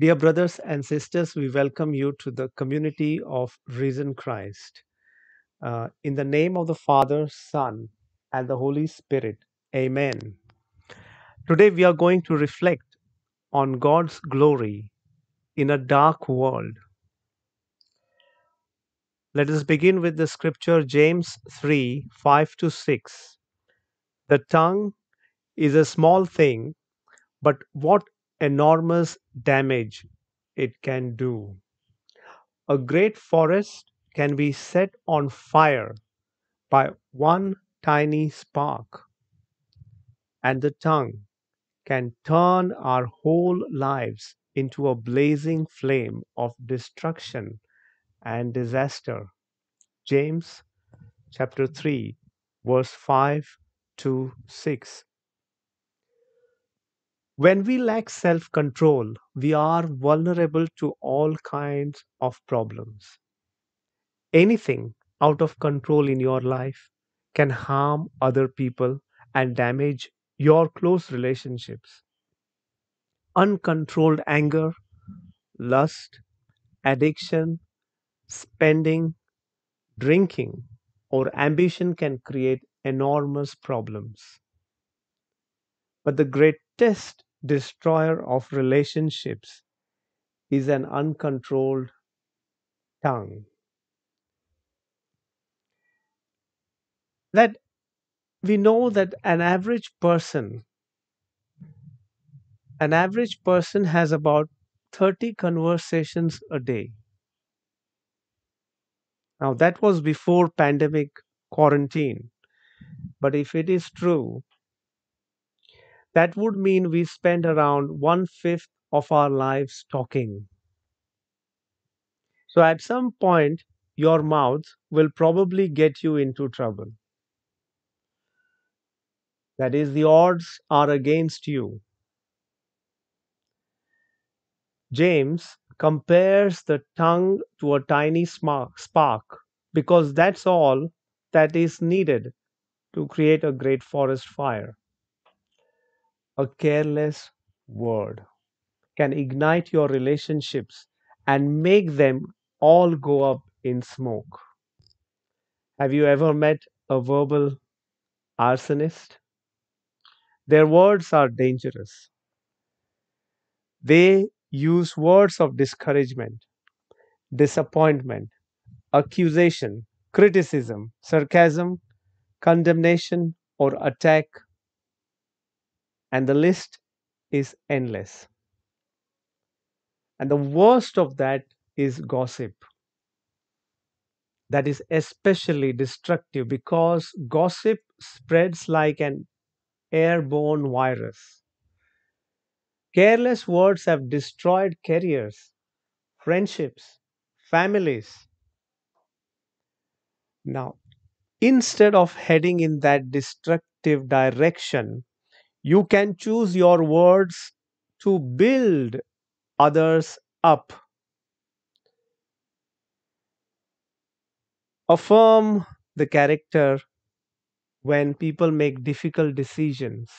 Dear brothers and sisters, we welcome you to the community of risen Christ. Uh, in the name of the Father, Son, and the Holy Spirit, Amen. Today we are going to reflect on God's glory in a dark world. Let us begin with the scripture James 3 5 to 6. The tongue is a small thing, but what enormous damage it can do. A great forest can be set on fire by one tiny spark, and the tongue can turn our whole lives into a blazing flame of destruction and disaster. James chapter 3, verse 5 to 6. When we lack self control, we are vulnerable to all kinds of problems. Anything out of control in your life can harm other people and damage your close relationships. Uncontrolled anger, lust, addiction, spending, drinking, or ambition can create enormous problems. But the greatest destroyer of relationships is an uncontrolled tongue. That we know that an average person, an average person has about 30 conversations a day. Now that was before pandemic quarantine. But if it is true, that would mean we spend around one fifth of our lives talking. So at some point, your mouth will probably get you into trouble. That is, the odds are against you. James compares the tongue to a tiny spark because that's all that is needed to create a great forest fire. A careless word can ignite your relationships and make them all go up in smoke. Have you ever met a verbal arsonist? Their words are dangerous. They use words of discouragement, disappointment, accusation, criticism, sarcasm, condemnation, or attack, and the list is endless. And the worst of that is gossip. That is especially destructive because gossip spreads like an airborne virus. Careless words have destroyed careers, friendships, families. Now, instead of heading in that destructive direction, you can choose your words to build others up. Affirm the character when people make difficult decisions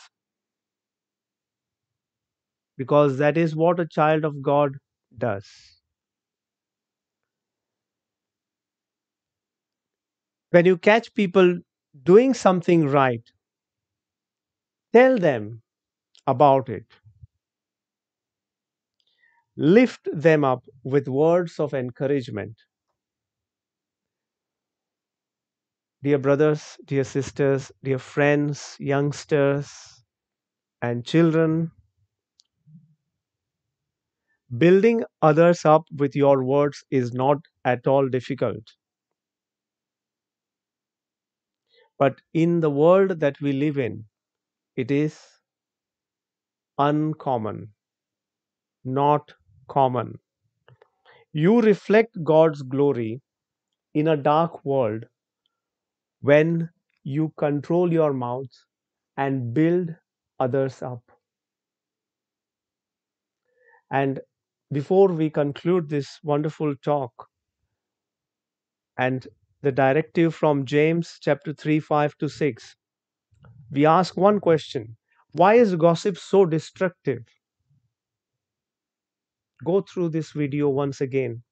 because that is what a child of God does. When you catch people doing something right, tell them about it. Lift them up with words of encouragement. Dear brothers, dear sisters, dear friends, youngsters, and children, building others up with your words is not at all difficult. But in the world that we live in, it is uncommon, not common. You reflect God's glory in a dark world when you control your mouth and build others up. And before we conclude this wonderful talk and the directive from James chapter 3 5 to 6, we ask one question Why is gossip so destructive? go through this video once again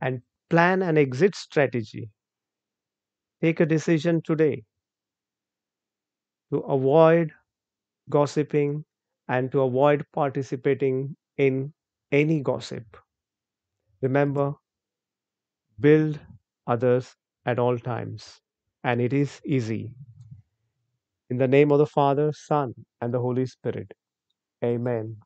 and plan an exit strategy. Take a decision today to avoid gossiping and to avoid participating in any gossip. Remember, build others at all times, and it is easy. In the name of the Father, Son, and the Holy Spirit. Amen.